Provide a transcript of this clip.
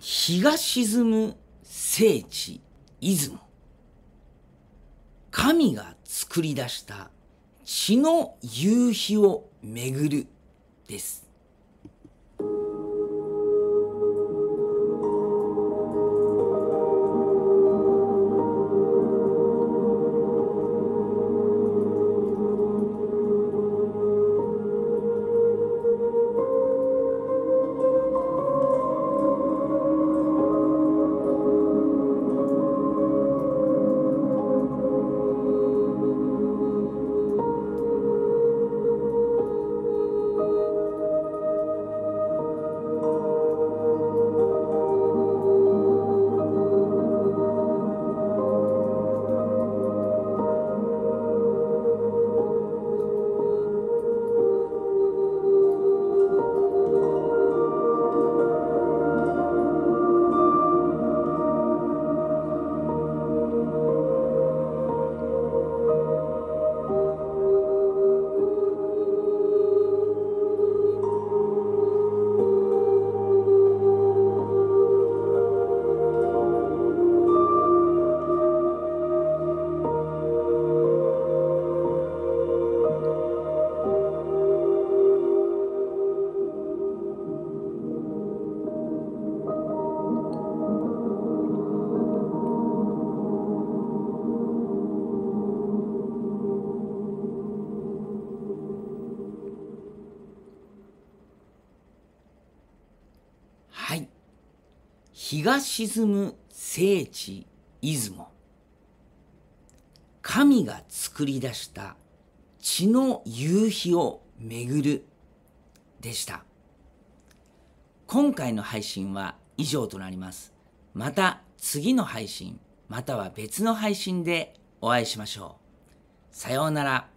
日が沈む聖地出雲。神が作り出した血の夕日をめぐるです。日が沈む聖地出雲。神が作り出した血の夕日を巡るでした。今回の配信は以上となります。また次の配信または別の配信でお会いしましょう。さようなら。